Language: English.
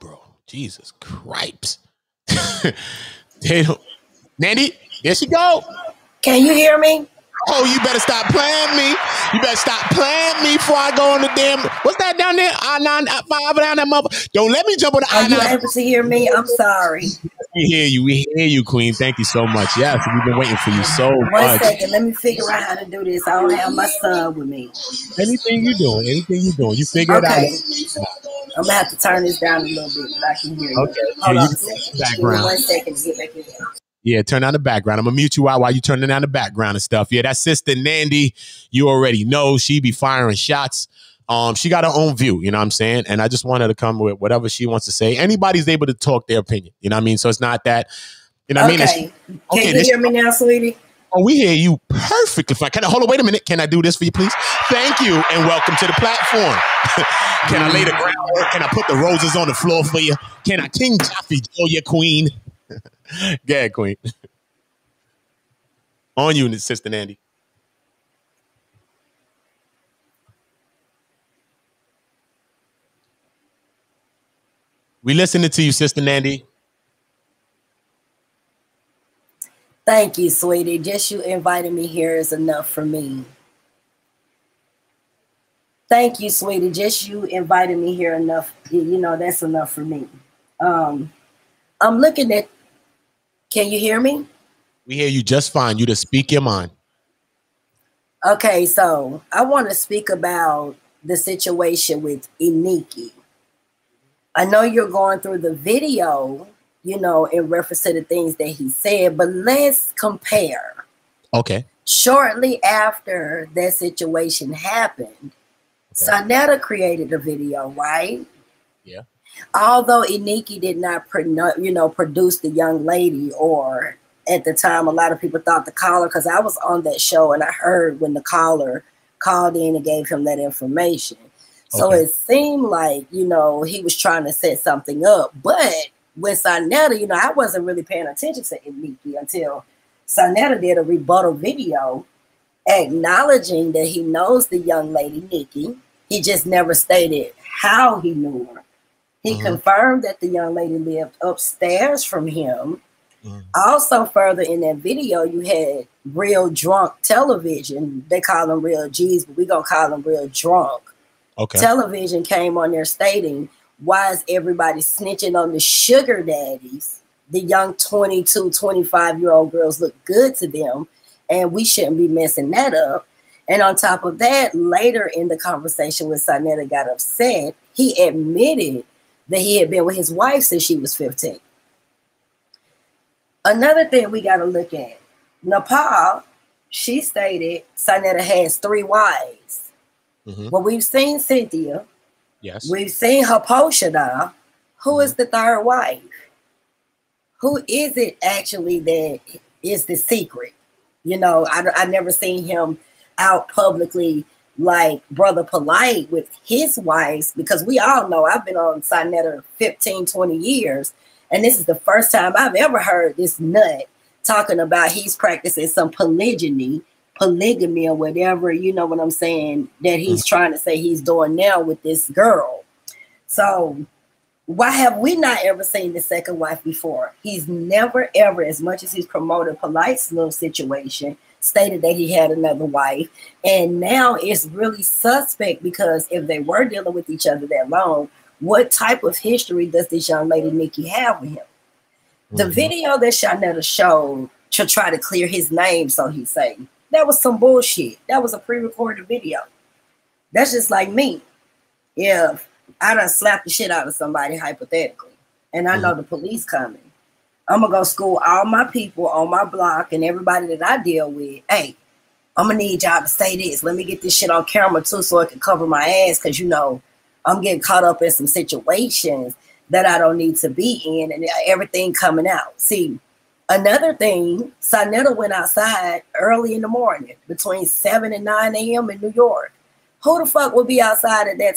bro. Jesus Christ. they don't. Nandi, there she go. Can you hear me? Oh, you better stop playing me. You better stop playing me before I go on the damn. What's that down there? I nine five down that mother. Don't let me jump on the. Are you able to hear me? I'm sorry. We hear you. We hear you, Queen. Thank you so much. Yes, we've been waiting for you so One much. second, let me figure out how to do this. I don't have my son with me. Anything you doing, anything you doing, you figure Okay. it out. I'm gonna have to turn this down a little bit, but I can hear you. Okay. Hold Yeah, on you a second. background. One second to get back in here. Yeah, turn down the background. I'm gonna mute you out while you turning down the background and stuff. Yeah, that sister Nandi, you already know she be firing shots. Um, she got her own view, you know what I'm saying? And I just wanted to come with whatever she wants to say. Anybody's able to talk their opinion, you know what I mean? So it's not that, you know what I mean? Okay. It's- Can you hear me now, sweetie? Oh, we hear you perfectly fine. Can I hold on? Wait a minute. Can I do this for you, please? Thank you, and welcome to the platform. Can I lay the groundwork? Can I put the roses on the floor for you? Can I King Jaffe Joe your queen? Gag queen. on you, Sister Nandi. We listening to you, Sister Nandi. Thank you, sweetie. Just you inviting me here is enough for me. Thank you, sweetie. Just you inviting me here enough. You know, that's enough for me. Um, I'm looking at. Can you hear me? We hear you just fine. You to speak your mind. Okay, so I want to speak about the situation with Iniki. I know you're going through the video, you know, in reference to the things that he said, but let's compare. Okay. Shortly after that situation happened, Okay. Saneter created a video, right? Yeah. Although Iniki did not, you know, produce the young lady, or at the time, a lot of people thought the caller, because I was on that show and I heard when the caller called in and gave him that information. So Okay. it seemed like, you know, he was trying to set something up. But with Saneter, you know, I wasn't really paying attention to Iniki until Saneter did a rebuttal video acknowledging that he knows the young lady, Nikki. He just never stated how he knew her. He Mhm. confirmed that the young lady lived upstairs from him. Mhm. Also, further in that video, you had real drunk television. They call them real G's, but we're going to call them real drunk. Okay. Television came on there stating, why is everybody snitching on the sugar daddies? The young 22, 25 year old girls look good to them, and we shouldn't be messing that up. And on top of that, later in the conversation when Saneter got upset, he admitted that he had been with his wife since she was 15. Another thing we got to look at Nepal, she stated Saneter has three wives. Mhm. Well, we've seen Cynthia, Yes. we've seen Napah Shadah. Who is mm-hmm. the third wife? Who is it actually that is the secret? You know, I, I never seen him out publicly like Brother Polight with his wives because we all know I've been on Saneter 15, 20 years. And this is the first time I've ever heard this nut talking about he's practicing some polygyny, polygamy, or whatever, you know what I'm saying, that he's trying to say he's doing now with this girl. So why have we not ever seen the second wife before? He's never ever, as much as he's promoted Polight's little situation, stated that he had another wife. And now it's really suspect because if they were dealing with each other that long, what type of history does this young lady Nikki have with him? The Mhm. video that Saneter showed to try to clear his name, so he's say, that was some bullshit. That was a pre-recorded video. That's just like me. If I done slapped the shit out of somebody hypothetically, and I know mm-hmm. the police coming, I'm gonna go school all my people on my block and everybody that I deal with. Hey, I'm gonna need y'all to say this. Let me get this shit on camera too, so I can cover my ass, cause you know I'm getting caught up in some situations that I don't need to be in, and everything coming out. See, another thing, Saneter went outside early in the morning, between seven and nine a.m. in New York. Who the fuck would be outside at that